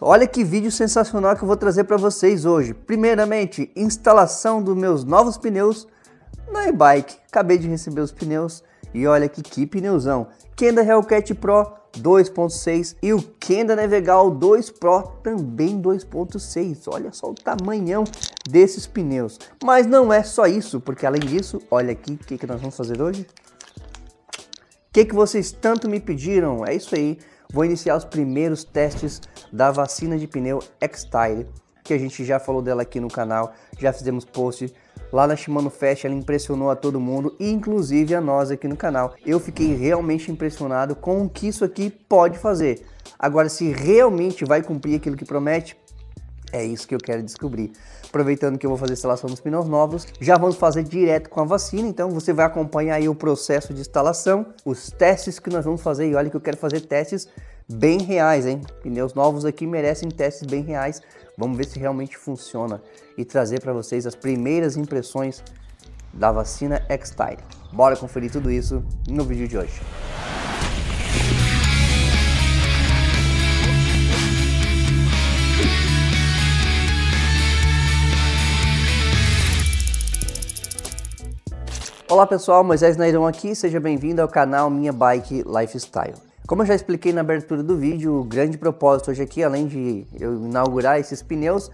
Olha que vídeo sensacional que eu vou trazer para vocês hoje. Primeiramente, instalação dos meus novos pneus na e-bike. Acabei de receber os pneus e olha que, que pneuzão. Kenda Hellcat Pro 2.6 e o Kenda Navegal 2 Pro também 2.6. Olha só o tamanhão desses pneus. Mas não é só isso, porque além disso, olha aqui o que, que nós vamos fazer hoje. O que, que vocês tanto me pediram? É isso aí vou iniciar os primeiros testes da vacina de pneu X-Tire, que a gente já falou dela aqui no canal, já fizemos post lá na Shimano Fest, ela impressionou a todo mundo, inclusive a nós aqui no canal. Eu fiquei realmente impressionado com o que isso aqui pode fazer. Agora, se realmente vai cumprir aquilo que promete, é isso que eu quero descobrir. Aproveitando que eu vou fazer instalação dos pneus novos, já vamos fazer direto com a vacina, então você vai acompanhar aí o processo de instalação, os testes que nós vamos fazer, e olha que eu quero fazer testes bem reais, hein? Pneus novos aqui merecem testes bem reais. Vamos ver se realmente funciona e trazer para vocês as primeiras impressões da vacina X-Tire. Bora conferir tudo isso no vídeo de hoje. Olá pessoal, Moisés Nairão aqui, seja bem-vindo ao canal Minha Bike Lifestyle. Como eu já expliquei na abertura do vídeo, o grande propósito hoje aqui, além de eu inaugurar esses pneus,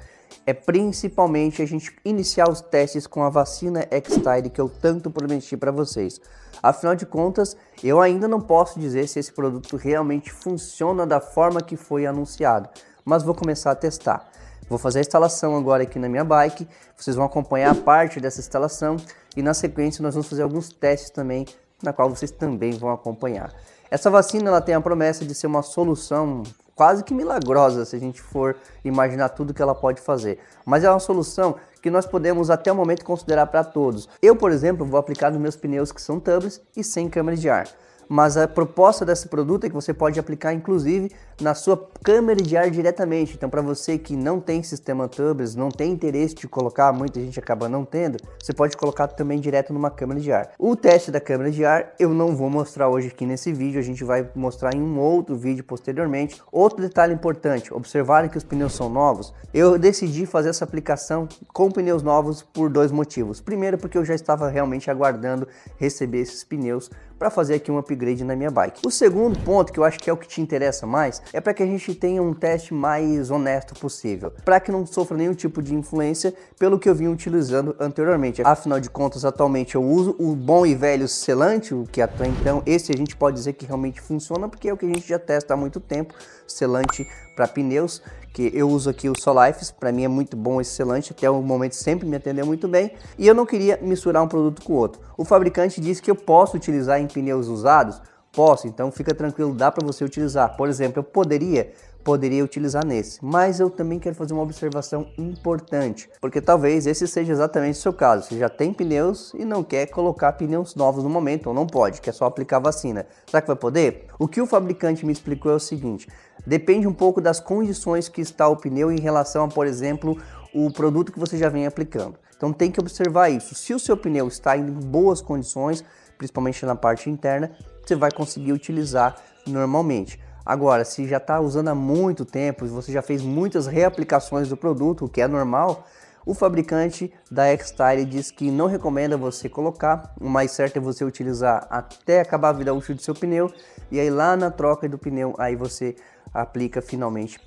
é principalmente a gente iniciar os testes com a vacina X-Tire que eu tanto prometi para vocês. Afinal de contas, eu ainda não posso dizer se esse produto realmente funciona da forma que foi anunciado, mas vou começar a testar. Vou fazer a instalação agora aqui na minha bike, vocês vão acompanhar a parte dessa instalação e na sequência nós vamos fazer alguns testes também, na qual vocês também vão acompanhar. Essa vacina ela tem a promessa de ser uma solução quase que milagrosa se a gente for imaginar tudo que ela pode fazer. Mas é uma solução que nós podemos até o momento considerar para todos. Eu, por exemplo, vou aplicar nos meus pneus que são tubeless e sem câmara de ar mas a proposta desse produto é que você pode aplicar inclusive na sua câmera de ar diretamente. Então, para você que não tem sistema tubeless, não tem interesse de colocar, muita gente acaba não tendo, você pode colocar também direto numa câmera de ar. O teste da câmera de ar eu não vou mostrar hoje aqui nesse vídeo, a gente vai mostrar em um outro vídeo posteriormente. Outro detalhe importante, observarem que os pneus são novos. Eu decidi fazer essa aplicação com pneus novos por dois motivos. Primeiro, porque eu já estava realmente aguardando receber esses pneus para fazer aqui um upgrade na minha bike. O segundo ponto, que eu acho que é o que te interessa mais, é para que a gente tenha um teste mais honesto possível, para que não sofra nenhum tipo de influência pelo que eu vim utilizando anteriormente. Afinal de contas, atualmente eu uso o bom e velho selante, o que até então esse a gente pode dizer que realmente funciona, porque é o que a gente já testa há muito tempo, selante para pneus, que eu uso aqui o Solifes, para mim é muito bom esse até o momento sempre me atendeu muito bem, e eu não queria misturar um produto com o outro. O fabricante disse que eu posso utilizar em pneus usados, posso, então fica tranquilo, dá para você utilizar. Por exemplo, eu poderia poderia utilizar nesse. Mas eu também quero fazer uma observação importante, porque talvez esse seja exatamente o seu caso. Você já tem pneus e não quer colocar pneus novos no momento, ou não pode, quer só aplicar vacina. Será que vai poder? O que o fabricante me explicou é o seguinte: depende um pouco das condições que está o pneu em relação a, por exemplo, o produto que você já vem aplicando. Então tem que observar isso. Se o seu pneu está em boas condições, principalmente na parte interna, você vai conseguir utilizar normalmente. Agora, se já está usando há muito tempo, você já fez muitas reaplicações do produto, o que é normal, o fabricante da X-Tire diz que não recomenda você colocar, o mais certo é você utilizar até acabar a vida útil do seu pneu e aí lá na troca do pneu aí você aplica finalmente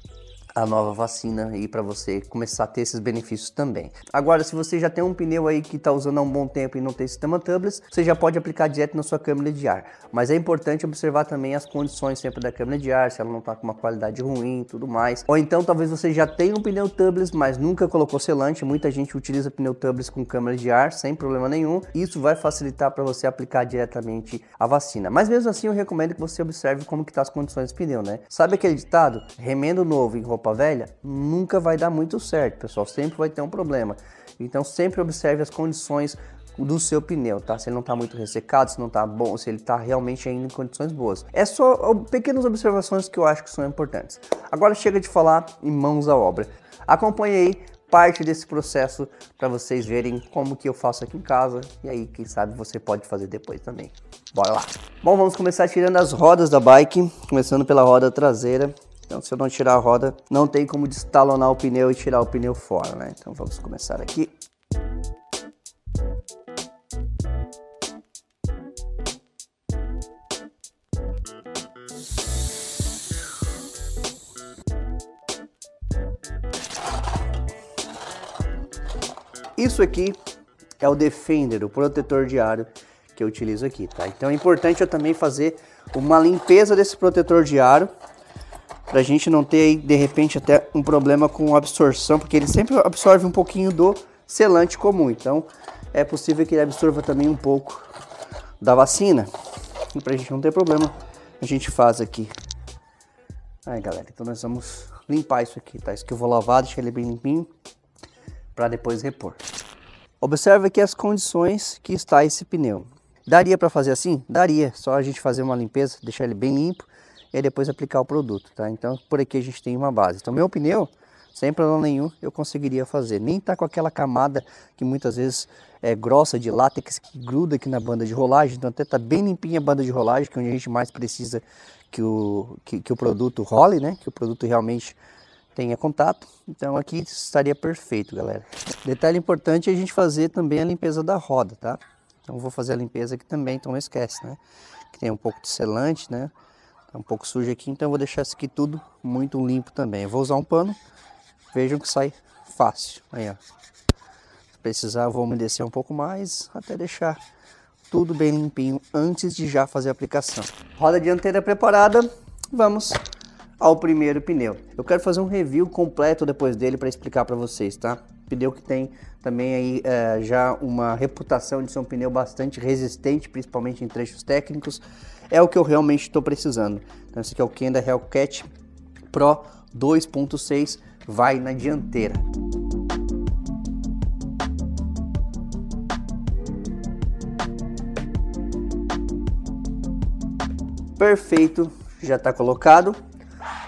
a nova vacina aí para você começar a ter esses benefícios também. Agora, se você já tem um pneu aí que está usando há um bom tempo e não tem sistema tubeless, você já pode aplicar direto na sua câmara de ar. Mas é importante observar também as condições sempre da câmara de ar, se ela não está com uma qualidade ruim e tudo mais. Ou então talvez você já tenha um pneu tubeless, mas nunca colocou selante. Muita gente utiliza pneu tubeless com câmara de ar sem problema nenhum. Isso vai facilitar para você aplicar diretamente a vacina. Mas mesmo assim, eu recomendo que você observe como que tá as condições do pneu, né? Sabe aquele ditado? Remendo novo em roupa roupa velha, nunca vai dar muito certo, pessoal. Sempre vai ter um problema. Então sempre observe as condições do seu pneu, tá? Se ele não está muito ressecado, se não está bom, se ele está realmente ainda em condições boas. É só pequenas observações que eu acho que são importantes. Agora chega de falar em mãos à obra. Acompanhe aí parte desse processo para vocês verem como que eu faço aqui em casa e aí quem sabe você pode fazer depois também. Bora lá. Bom, vamos começar tirando as rodas da bike, começando pela roda traseira. Então, se eu não tirar a roda, não tem como destalonar o pneu e tirar o pneu fora, né? Então, vamos começar aqui. Isso aqui é o Defender, o protetor de aro que eu utilizo aqui, tá? Então é importante eu também fazer uma limpeza desse protetor de aro para a gente não ter aí, de repente, até um problema com absorção, porque ele sempre absorve um pouquinho do selante comum. Então é possível que ele absorva também um pouco da vacina. E para a gente não ter problema, a gente faz aqui. Aí galera, então nós vamos limpar isso aqui, tá? Isso que eu vou lavar, deixar ele bem limpinho para depois repor. Observe aqui as condições que está esse pneu. Daria para fazer assim? Daria, só a gente fazer uma limpeza, deixar ele bem limpo e depois aplicar o produto, tá? Então por aqui a gente tem uma base. Então meu pneu, sem problema nenhum, eu conseguiria fazer. Nem tá com aquela camada que muitas vezes é grossa de látex que gruda aqui na banda de rolagem, então até tá bem limpinha a banda de rolagem, que é onde a gente mais precisa que o, que, que o produto role, né? Que o produto realmente tenha contato. Então aqui estaria perfeito, galera. Detalhe importante é a gente fazer também a limpeza da roda, tá? Então vou fazer a limpeza aqui também, então não esquece, né? Que tem um pouco de selante, né? Tá um pouco sujo aqui, então eu vou deixar isso aqui tudo muito limpo também. Eu vou usar um pano, vejam que sai fácil. Aí, ó. Se precisar, eu vou umedecer um pouco mais, até deixar tudo bem limpinho antes de já fazer a aplicação. Roda dianteira preparada, vamos ao primeiro pneu. Eu quero fazer um review completo depois dele para explicar para vocês, tá? Pneu que tem também aí é, já uma reputação de ser um pneu bastante resistente, principalmente em trechos técnicos. É o que eu realmente estou precisando. Então esse aqui é o Kenda Hellcat Pro 2.6, vai na dianteira. Perfeito, já está colocado.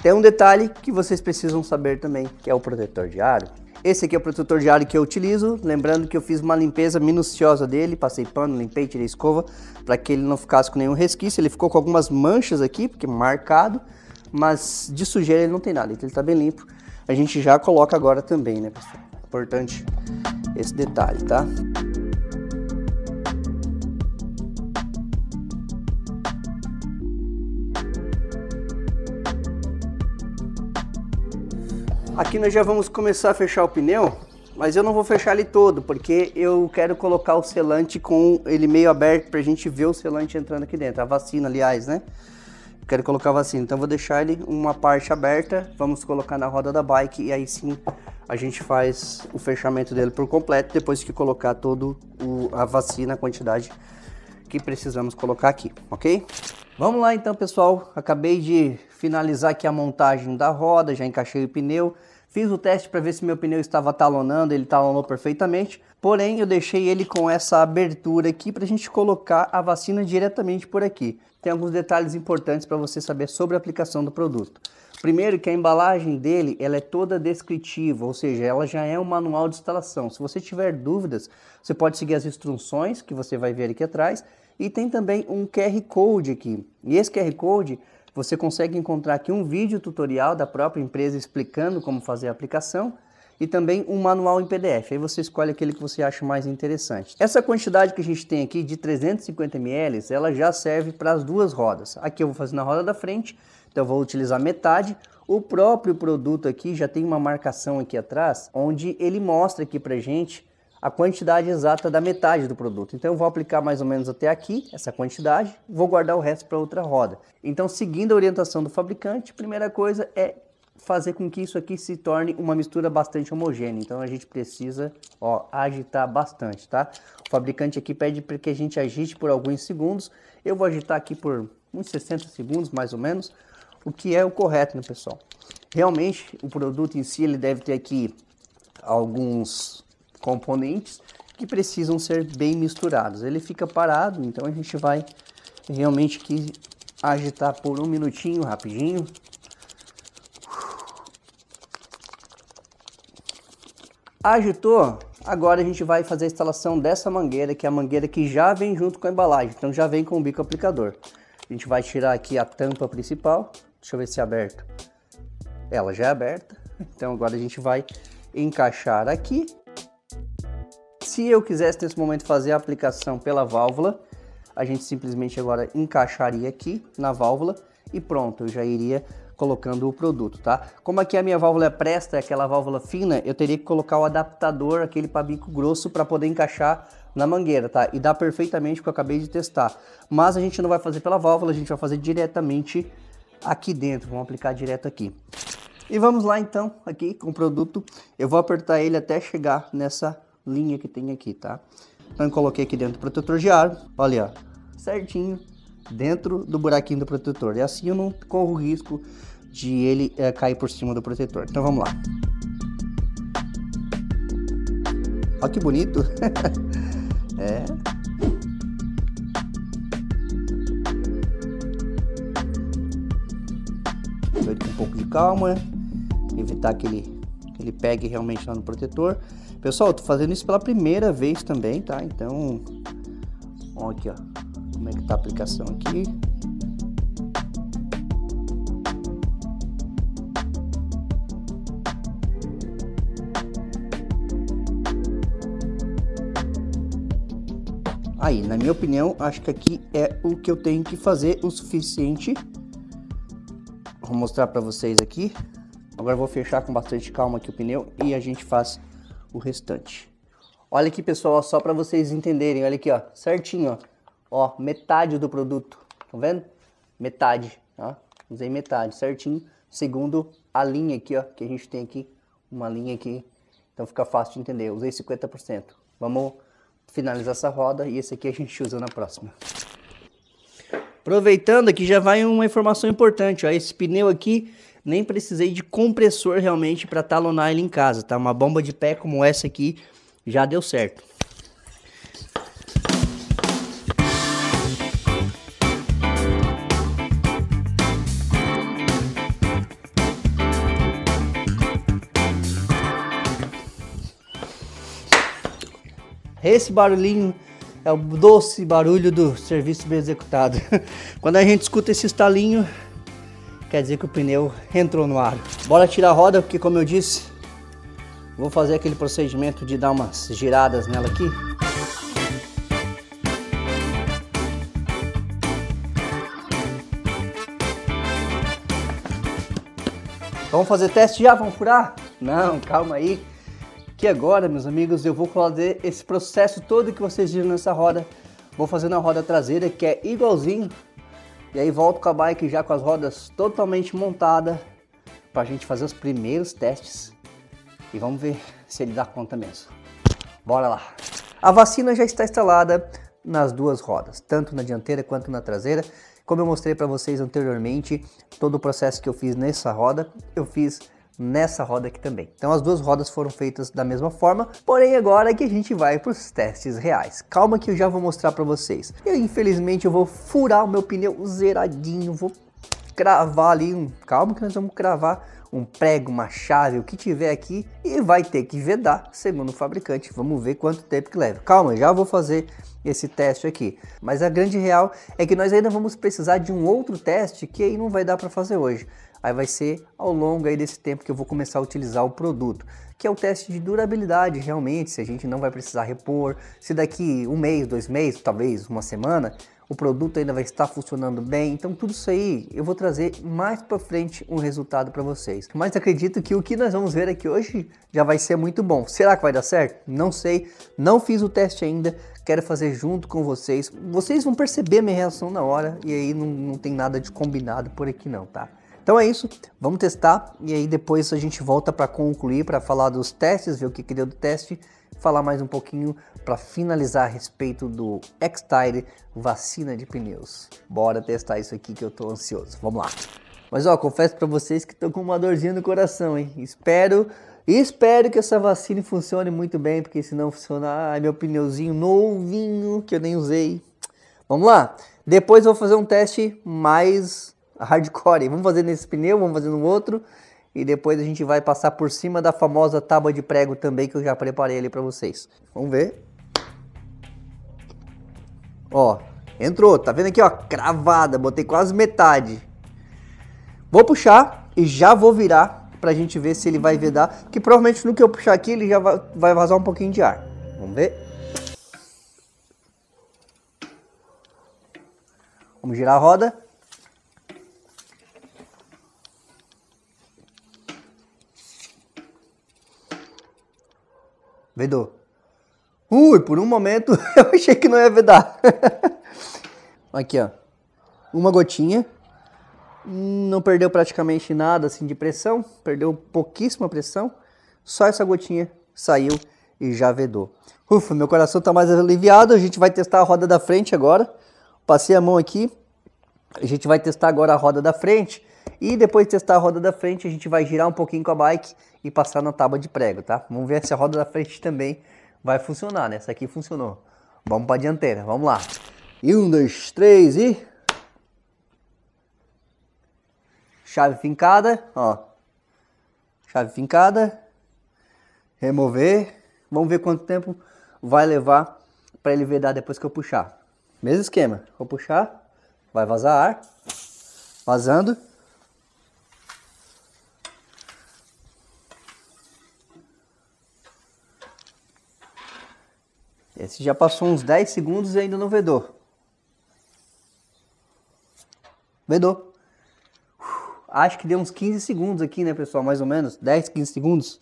Tem um detalhe que vocês precisam saber também, que é o protetor de aro. Esse aqui é o protetor de aro que eu utilizo, lembrando que eu fiz uma limpeza minuciosa dele, passei pano, limpei, tirei escova, para que ele não ficasse com nenhum resquício. Ele ficou com algumas manchas aqui, porque marcado, mas de sujeira ele não tem nada, então ele está bem limpo. A gente já coloca agora também, né, pessoal? Importante esse detalhe, tá? Aqui nós já vamos começar a fechar o pneu, mas eu não vou fechar ele todo, porque eu quero colocar o selante com ele meio aberto para a gente ver o selante entrando aqui dentro, a vacina aliás, né? Quero colocar a vacina, então vou deixar ele uma parte aberta, vamos colocar na roda da bike e aí sim a gente faz o fechamento dele por completo, depois que colocar todo a vacina, a quantidade que precisamos colocar aqui, ok? Vamos lá então pessoal, acabei de finalizar aqui a montagem da roda, já encaixei o pneu, fiz o teste para ver se meu pneu estava talonando, ele talonou perfeitamente, porém eu deixei ele com essa abertura aqui para a gente colocar a vacina diretamente por aqui. Tem alguns detalhes importantes para você saber sobre a aplicação do produto. Primeiro que a embalagem dele ela é toda descritiva, ou seja, ela já é um manual de instalação. Se você tiver dúvidas, você pode seguir as instruções que você vai ver aqui atrás e tem também um QR Code aqui. E esse QR Code você consegue encontrar aqui um vídeo tutorial da própria empresa explicando como fazer a aplicação e também um manual em PDF. Aí você escolhe aquele que você acha mais interessante. Essa quantidade que a gente tem aqui de 350 ml, ela já serve para as duas rodas. Aqui eu vou fazer na roda da frente, então eu vou utilizar metade. O próprio produto aqui já tem uma marcação aqui atrás, onde ele mostra aqui para gente a quantidade exata da metade do produto. Então eu vou aplicar mais ou menos até aqui essa quantidade, vou guardar o resto para outra roda. Então seguindo a orientação do fabricante, primeira coisa é fazer com que isso aqui se torne uma mistura bastante homogênea. Então a gente precisa ó, agitar bastante, tá? O fabricante aqui pede para que a gente agite por alguns segundos. Eu vou agitar aqui por uns 60 segundos mais ou menos, o que é o correto, né, pessoal? Realmente o produto em si ele deve ter aqui alguns componentes que precisam ser bem misturados. Ele fica parado, então a gente vai realmente que agitar por um minutinho, rapidinho. Agitou, agora a gente vai fazer a instalação dessa mangueira, que é a mangueira que já vem junto com a embalagem, então já vem com o bico aplicador. A gente vai tirar aqui a tampa principal, deixa eu ver se é aberto. ela já é aberta. Então agora a gente vai encaixar aqui. Se eu quisesse nesse momento fazer a aplicação pela válvula, a gente simplesmente agora encaixaria aqui na válvula e pronto, eu já iria colocando o produto, tá? Como aqui a minha válvula é presta, é aquela válvula fina, eu teria que colocar o adaptador, aquele para bico grosso, para poder encaixar na mangueira, tá? E dá perfeitamente o que eu acabei de testar. Mas a gente não vai fazer pela válvula, a gente vai fazer diretamente aqui dentro, vamos aplicar direto aqui. E vamos lá então, aqui com o produto, eu vou apertar ele até chegar nessa linha que tem aqui, tá? Então eu coloquei aqui dentro do protetor de ar, olha, ó, certinho, dentro do buraquinho do protetor. E assim eu não corro o risco de ele é, cair por cima do protetor. Então vamos lá. Olha que bonito. é. com um pouco de calma, evitar que ele, que ele pegue realmente lá no protetor. Pessoal, tô fazendo isso pela primeira vez também, tá? Então, ó aqui, ó como é que tá a aplicação aqui. Aí, na minha opinião, acho que aqui é o que eu tenho que fazer o suficiente. Vou mostrar para vocês aqui. Agora vou fechar com bastante calma aqui o pneu e a gente faz o restante. Olha aqui, pessoal, só para vocês entenderem. Olha aqui, ó, certinho, ó. Ó, metade do produto, tá vendo? Metade, ó. Usei metade, certinho. Segundo a linha aqui, ó, que a gente tem aqui, uma linha aqui. Então fica fácil de entender. Usei 50%. Vamos finalizar essa roda e esse aqui a gente usa na próxima. Aproveitando aqui já vai uma informação importante, ó. Esse pneu aqui nem precisei de compressor realmente para talonar ele em casa, tá? Uma bomba de pé como essa aqui já deu certo. Esse barulhinho é o doce barulho do serviço bem executado. Quando a gente escuta esse estalinho, quer dizer que o pneu entrou no ar. Bora tirar a roda, porque como eu disse, vou fazer aquele procedimento de dar umas giradas nela aqui. Vamos fazer teste já? Vamos furar? Não, calma aí que agora, meus amigos, eu vou fazer esse processo todo que vocês viram nessa roda. Vou fazer na roda traseira, que é igualzinho. E aí volto com a bike já com as rodas totalmente montada para a gente fazer os primeiros testes. E vamos ver se ele dá conta mesmo. Bora lá! A vacina já está instalada nas duas rodas, tanto na dianteira quanto na traseira. Como eu mostrei para vocês anteriormente, todo o processo que eu fiz nessa roda, eu fiz nessa roda aqui também. Então as duas rodas foram feitas da mesma forma, porém agora é que a gente vai para os testes reais. Calma que eu já vou mostrar para vocês. Eu infelizmente eu vou furar o meu pneu zeradinho, vou cravar ali um, calma que nós vamos cravar um prego, uma chave, o que tiver aqui e vai ter que vedar, segundo o fabricante. Vamos ver quanto tempo que leva. Calma, já vou fazer esse teste aqui. Mas a grande real é que nós ainda vamos precisar de um outro teste que aí não vai dar para fazer hoje aí vai ser ao longo aí desse tempo que eu vou começar a utilizar o produto, que é o teste de durabilidade realmente, se a gente não vai precisar repor, se daqui um mês, dois meses, talvez uma semana, o produto ainda vai estar funcionando bem. Então tudo isso aí eu vou trazer mais para frente um resultado para vocês. Mas acredito que o que nós vamos ver aqui hoje já vai ser muito bom. Será que vai dar certo? Não sei, não fiz o teste ainda. Quero fazer junto com vocês. Vocês vão perceber minha reação na hora e aí não, não tem nada de combinado por aqui não, tá? Então é isso, vamos testar e aí depois a gente volta para concluir, para falar dos testes, ver o que, que deu do teste, falar mais um pouquinho para finalizar a respeito do X-Tire vacina de pneus. Bora testar isso aqui que eu tô ansioso. Vamos lá. Mas ó, confesso para vocês que tô com uma dorzinha no coração, hein? Espero espero que essa vacina funcione muito bem, porque se não funcionar, ai, meu pneuzinho novinho que eu nem usei. Vamos lá. Depois vou fazer um teste mais hardcore. Vamos fazer nesse pneu, vamos fazer no outro. E depois a gente vai passar por cima da famosa tábua de prego também que eu já preparei ali para vocês. Vamos ver. Ó, entrou. Tá vendo aqui, ó? Cravada. Botei quase metade. Vou puxar e já vou virar pra gente ver se ele vai vedar, que provavelmente no que eu puxar aqui ele já vai vazar um pouquinho de ar. Vamos ver? Vamos girar a roda. Vedou. Ui, por um momento eu achei que não ia vedar. Aqui, ó. Uma gotinha. Não perdeu praticamente nada assim de pressão. Perdeu pouquíssima pressão. Só essa gotinha saiu e já vedou. Ufa, meu coração tá mais aliviado. A gente vai testar a roda da frente agora. Passei a mão aqui. A gente vai testar agora a roda da frente. E depois de testar a roda da frente, a gente vai girar um pouquinho com a bike e passar na tábua de prego, tá? Vamos ver se a roda da frente também vai funcionar, né? Essa aqui funcionou. Vamos para a dianteira, vamos lá. E um, dois, três e... Chave fincada, ó. Chave fincada. Remover. Vamos ver quanto tempo vai levar para ele vedar depois que eu puxar. Mesmo esquema. Vou puxar, vai vazar ar. Vazando. Esse já passou uns 10 segundos e ainda não vedou. Vedou. Acho que deu uns 15 segundos aqui, né, pessoal? Mais ou menos. 10, 15 segundos.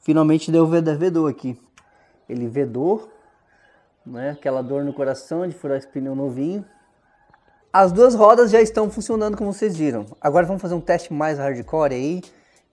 Finalmente deu vedou aqui. Ele vedou. Né? Aquela dor no coração de furar esse pneu novinho. As duas rodas já estão funcionando como vocês viram. Agora vamos fazer um teste mais hardcore aí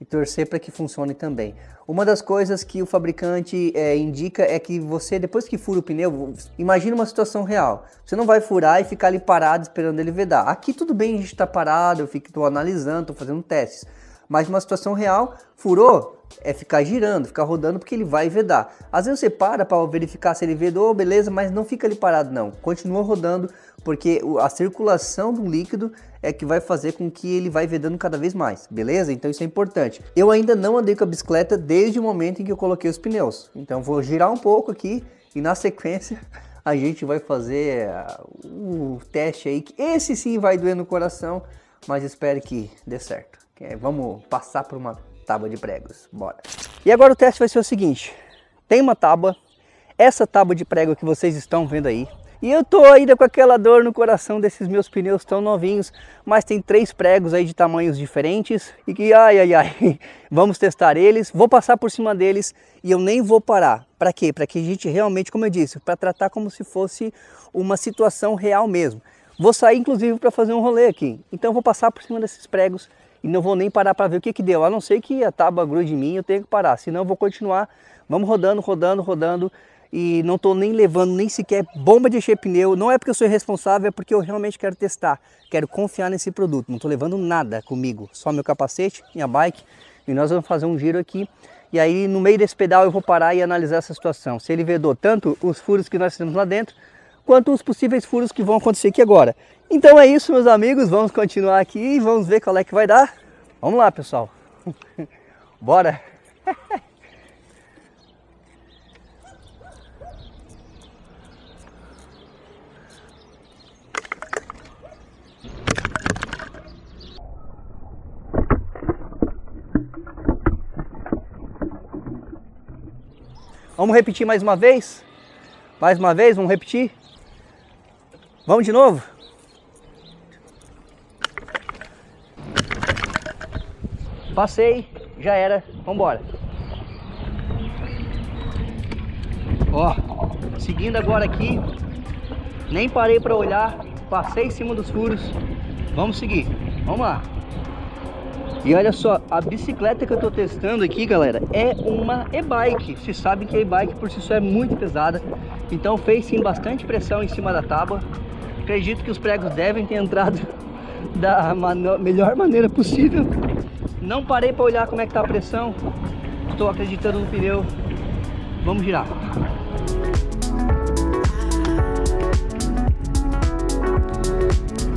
e torcer para que funcione também. Uma das coisas que o fabricante é, indica é que você, depois que fura o pneu, imagina uma situação real. Você não vai furar e ficar ali parado esperando ele vedar. Aqui tudo bem, a gente está parado, eu fico analisando, estou fazendo testes. Mas uma situação real, furou, é ficar girando, ficar rodando, porque ele vai vedar. Às vezes você para para verificar se ele vedou, beleza, mas não fica ali parado não. Continua rodando, porque a circulação do líquido é que vai fazer com que ele vai vedando cada vez mais, beleza? Então isso é importante. Eu ainda não andei com a bicicleta desde o momento em que eu coloquei os pneus. Então vou girar um pouco aqui e na sequência a gente vai fazer uh, o teste aí, que esse sim vai doer no coração, mas espero que dê certo. Vamos passar por uma tábua de pregos, bora. E agora o teste vai ser o seguinte, tem uma tábua, essa tábua de prego que vocês estão vendo aí, e eu tô ainda com aquela dor no coração desses meus pneus tão novinhos, mas tem três pregos aí de tamanhos diferentes e que ai ai ai, vamos testar eles, vou passar por cima deles e eu nem vou parar. Para quê? Para que a gente realmente, como eu disse, para tratar como se fosse uma situação real mesmo. Vou sair inclusive para fazer um rolê aqui. Então vou passar por cima desses pregos e não vou nem parar para ver o que, que deu. A não ser que a tábua grude em mim, eu tenho que parar. Senão eu vou continuar, vamos rodando, rodando, rodando. E não estou nem levando nem sequer bomba de encher pneu. Não é porque eu sou irresponsável, é porque eu realmente quero testar. Quero confiar nesse produto. Não estou levando nada comigo. Só meu capacete, minha bike. E nós vamos fazer um giro aqui. E aí no meio desse pedal eu vou parar e analisar essa situação. Se ele vedou tanto os furos que nós temos lá dentro, quanto os possíveis furos que vão acontecer aqui agora. Então é isso, meus amigos. Vamos continuar aqui e vamos ver qual é que vai dar. Vamos lá, pessoal. Bora. Vamos repetir mais uma vez? Mais uma vez, vamos repetir? Vamos de novo? Passei, já era, vambora. Ó, seguindo agora aqui, nem parei para olhar, passei em cima dos furos. Vamos seguir, vamos lá. E olha só, a bicicleta que eu tô testando aqui, galera, é uma e-bike. Vocês sabem que a e-bike por si só é muito pesada, então fez sim bastante pressão em cima da tábua. Acredito que os pregos devem ter entrado da melhor maneira possível. Não parei para olhar como é que tá a pressão. Estou acreditando no pneu. Vamos girar.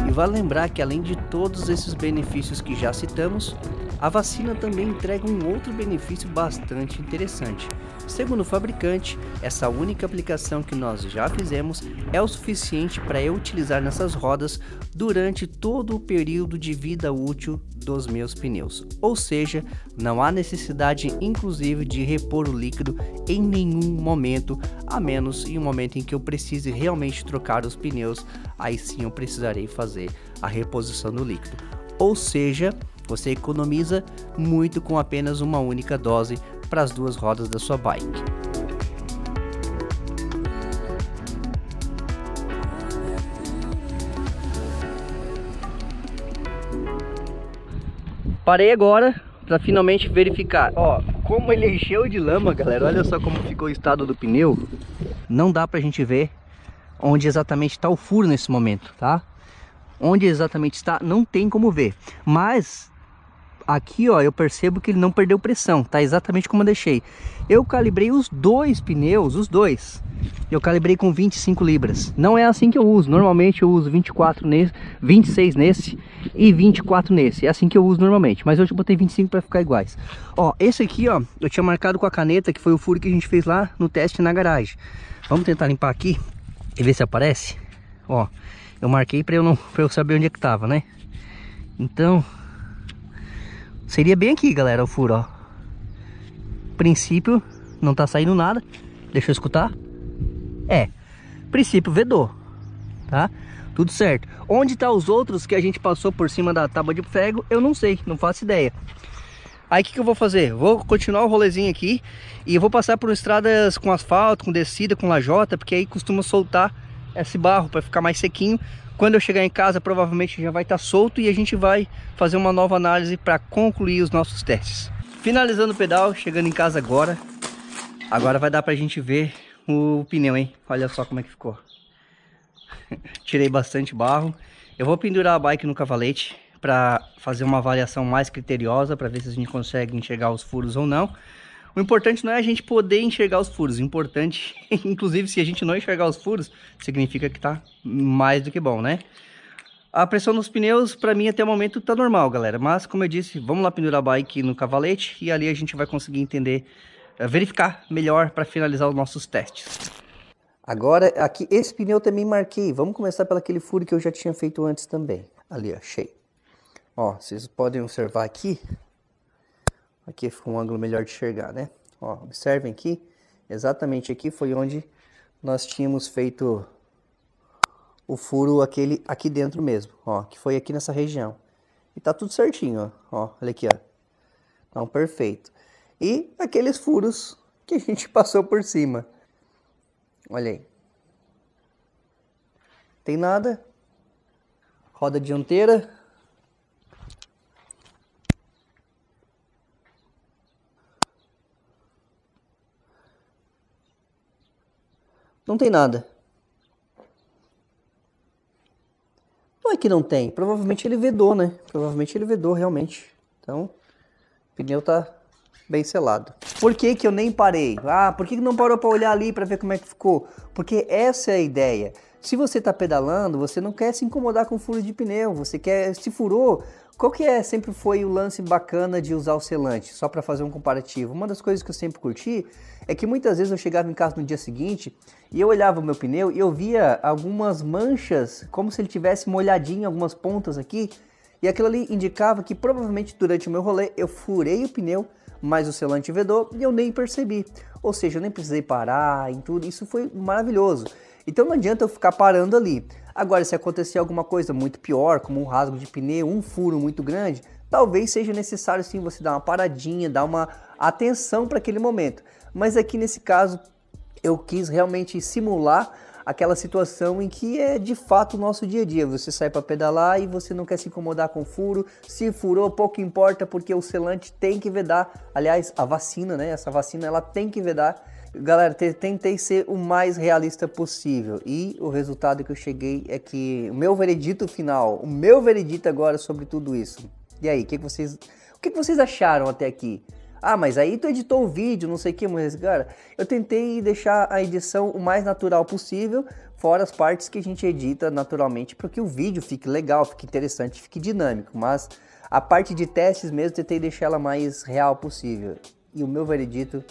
E vale lembrar que além de todos esses benefícios que já citamos, a vacina também entrega um outro benefício bastante interessante. Segundo o fabricante, essa única aplicação que nós já fizemos é o suficiente para eu utilizar nessas rodas durante todo o período de vida útil dos meus pneus. Ou seja, não há necessidade inclusive de repor o líquido em nenhum momento, a menos em um momento em que eu precise realmente trocar os pneus, aí sim eu precisarei fazer a reposição do líquido. Ou seja, você economiza muito com apenas uma única dose para as duas rodas da sua bike. Parei agora para finalmente verificar. Ó, como ele encheu de lama, galera. Olha só como ficou o estado do pneu. Não dá pra gente ver onde exatamente está o furo nesse momento, tá? Onde exatamente está, não tem como ver. Mas aqui ó, eu percebo que ele não perdeu pressão, tá exatamente como eu deixei. Eu calibrei os dois pneus, os dois. Eu calibrei com 25 libras. Não é assim que eu uso. Normalmente eu uso 24 nesse, 26 nesse e 24 nesse. É assim que eu uso normalmente. Mas hoje eu botei 25 para ficar iguais. Ó, esse aqui, ó, eu tinha marcado com a caneta, que foi o furo que a gente fez lá no teste na garagem. Vamos tentar limpar aqui e ver se aparece. Ó, eu marquei para eu não, para eu saber onde é que tava, né? Então, Seria bem aqui, galera, o furo, ó. Princípio, não tá saindo nada. Deixa eu escutar. É, princípio vedou, tá? Tudo certo. Onde tá os outros que a gente passou por cima da tábua de prego, eu não sei, não faço ideia. Aí o que, que, eu vou fazer? Vou continuar o rolezinho aqui e vou passar por estradas com asfalto, com descida, com lajota, porque aí costuma soltar esse barro para ficar mais sequinho quando eu chegar em casa, provavelmente já vai estar tá solto e a gente vai fazer uma nova análise para concluir os nossos testes. Finalizando o pedal, chegando em casa agora. Agora vai dar para a gente ver o pneu, hein? Olha só como é que ficou. Tirei bastante barro. Eu vou pendurar a bike no cavalete para fazer uma avaliação mais criteriosa, para ver se a gente consegue enxergar os furos ou não. O importante não é a gente poder enxergar os furos, o importante, inclusive se a gente não enxergar os furos, significa que tá mais do que bom, né? A pressão nos pneus, para mim, até o momento tá normal, galera. Mas, como eu disse, vamos lá pendurar a bike no cavalete e ali a gente vai conseguir entender, eh, verificar melhor para finalizar os nossos testes. Agora, aqui, esse pneu também marquei. Vamos começar pelo aquele furo que eu já tinha feito antes também. Ali, achei. Ó, vocês podem observar aqui, Aqui ficou um ângulo melhor de enxergar, né? Ó, observem aqui, exatamente aqui foi onde nós tínhamos feito o furo aquele aqui dentro mesmo, ó, que foi aqui nessa região. E tá tudo certinho, ó, ó olha aqui, ó. Então, perfeito. E aqueles furos que a gente passou por cima. Olha aí. Tem nada. Roda dianteira, Não tem nada. Não é que não tem. Provavelmente ele vedou, né? Provavelmente ele vedou realmente. Então, o pneu tá bem selado. Por que que eu nem parei? Ah, por que, que não parou para olhar ali para ver como é que ficou? Porque essa é a ideia. Se você está pedalando, você não quer se incomodar com furo de pneu, você quer, se furou, qual que é, sempre foi o lance bacana de usar o selante? Só para fazer um comparativo. Uma das coisas que eu sempre curti é que muitas vezes eu chegava em casa no dia seguinte e eu olhava o meu pneu e eu via algumas manchas, como se ele tivesse molhadinho algumas pontas aqui, e aquilo ali indicava que provavelmente durante o meu rolê eu furei o pneu, mas o selante vedou e eu nem percebi. Ou seja, eu nem precisei parar em tudo, isso foi maravilhoso. Então não adianta eu ficar parando ali. Agora, se acontecer alguma coisa muito pior, como um rasgo de pneu, um furo muito grande, talvez seja necessário sim você dar uma paradinha, dar uma atenção para aquele momento. Mas aqui nesse caso, eu quis realmente simular aquela situação em que é de fato o nosso dia a dia. Você sai para pedalar e você não quer se incomodar com furo. Se furou, pouco importa, porque o selante tem que vedar. Aliás, a vacina, né? Essa vacina ela tem que vedar Galera, tentei ser o mais realista possível e o resultado que eu cheguei é que o meu veredito final, o meu veredito agora sobre tudo isso. E aí, o que, que vocês, o que, que vocês acharam até aqui? Ah, mas aí tu editou o vídeo, não sei o que, mas cara, eu tentei deixar a edição o mais natural possível, fora as partes que a gente edita naturalmente, para que o vídeo fique legal, fique interessante, fique dinâmico, mas a parte de testes mesmo tentei deixar ela mais real possível. E o meu veredito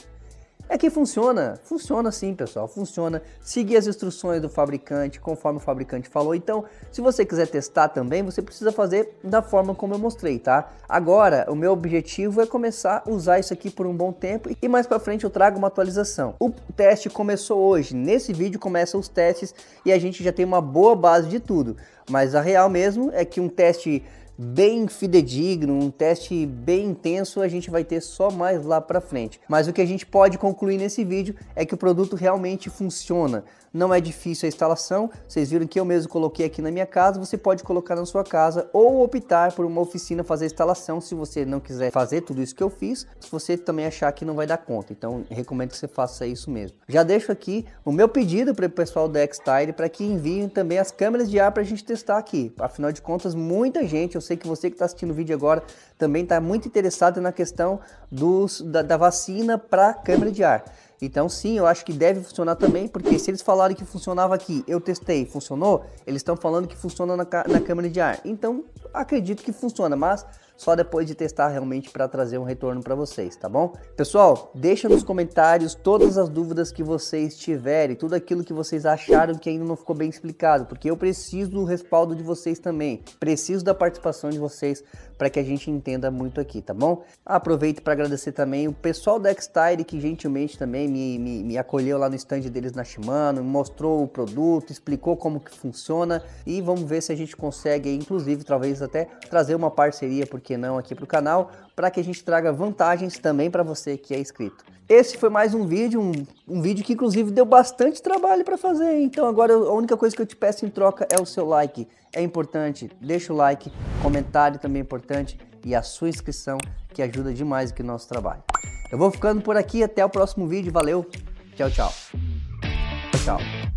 É que funciona, funciona sim, pessoal, funciona. Seguir as instruções do fabricante, conforme o fabricante falou. Então, se você quiser testar também, você precisa fazer da forma como eu mostrei, tá? Agora, o meu objetivo é começar a usar isso aqui por um bom tempo e mais para frente eu trago uma atualização. O teste começou hoje, nesse vídeo começam os testes e a gente já tem uma boa base de tudo. Mas a real mesmo é que um teste bem fidedigno, um teste bem intenso, a gente vai ter só mais lá para frente. Mas o que a gente pode concluir nesse vídeo é que o produto realmente funciona. Não é difícil a instalação, vocês viram que eu mesmo coloquei aqui na minha casa, você pode colocar na sua casa ou optar por uma oficina fazer a instalação se você não quiser fazer tudo isso que eu fiz, se você também achar que não vai dar conta. Então, recomendo que você faça isso mesmo. Já deixo aqui o meu pedido para o pessoal da Xtire para que enviem também as câmeras de ar para a gente testar aqui. Afinal de contas, muita gente, eu sei que você que está assistindo o vídeo agora também está muito interessado na questão dos, da, da vacina para câmera de ar. Então sim, eu acho que deve funcionar também, porque se eles falarem que funcionava aqui, eu testei, funcionou, eles estão falando que funciona na, na câmera de ar. Então acredito que funciona, mas só depois de testar realmente para trazer um retorno para vocês, tá bom? Pessoal, deixa nos comentários todas as dúvidas que vocês tiverem, tudo aquilo que vocês acharam que ainda não ficou bem explicado, porque eu preciso do respaldo de vocês também, preciso da participação de vocês para que a gente entenda muito aqui, tá bom? Aproveito para agradecer também o pessoal da Xtire que gentilmente também me, me, me acolheu lá no stand deles na Shimano, mostrou o produto, explicou como que funciona e vamos ver se a gente consegue, inclusive, talvez até trazer uma parceria, porque que não, aqui para o canal, para que a gente traga vantagens também para você que é inscrito. Esse foi mais um vídeo, um, um vídeo que inclusive deu bastante trabalho para fazer, então agora a única coisa que eu te peço em troca é o seu like. É importante, deixa o like, comentário também é importante e a sua inscrição que ajuda demais aqui no nosso trabalho. Eu vou ficando por aqui, até o próximo vídeo, valeu, tchau, tchau. Tchau.